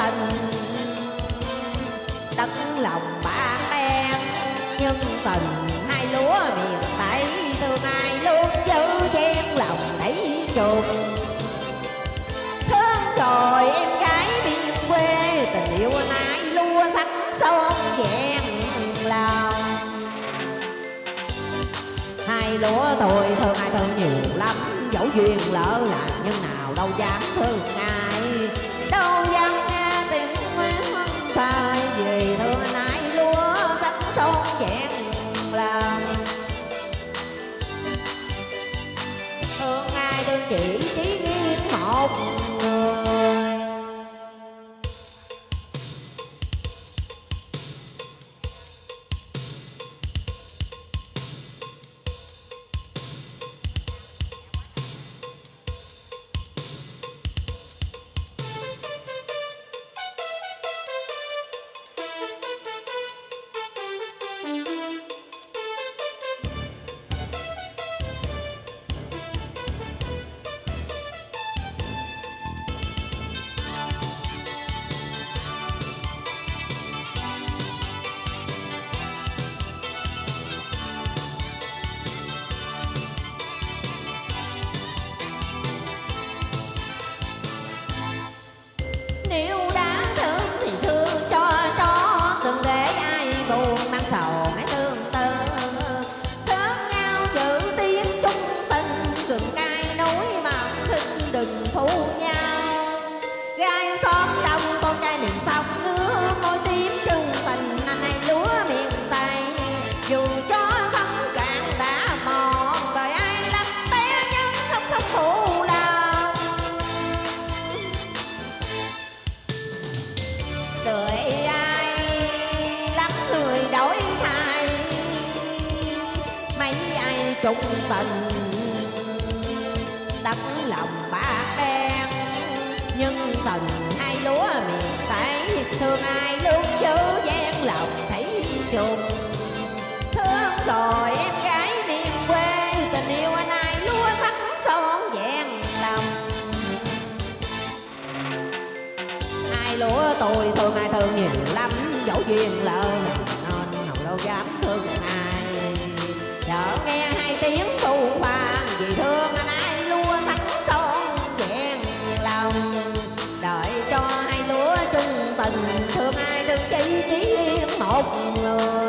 tình. Tấm lòng bạn em, nhân tình hai lúa miền tây. Thương ai luôn giữ chen lòng đẩy chuột. Thương rồi em gái biên quê, tình yêu nai lúa sắn son vẹn lòng. Hai lúa tôi thương, ai thương nhiều lắm. Dẫu duyên lỡ là, nhưng nào đâu dám thương ai. Đâu Tí tí 红 trung tình. Tấm lòng bạc đen nhân tình hai lúa miền tây. Thương ai luôn giữ gian lòng thấy chung. Thương rồi em gái miền quê, tình yêu anh ai lúa thắng son vàng lòng. Ai lúa tôi, thương ai thương nhiều lắm, dẫu duyên lỡ non hồng đâu dám thương ai. Chợ nghe khóc lời